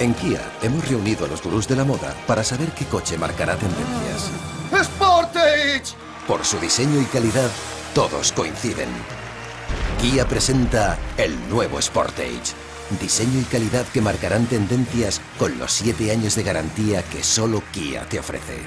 En Kia hemos reunido a los gurús de la moda para saber qué coche marcará tendencias. ¡Sportage! Por su diseño y calidad, todos coinciden. Kia presenta el nuevo Sportage. Diseño y calidad que marcarán tendencias con los 7 años de garantía que solo Kia te ofrece.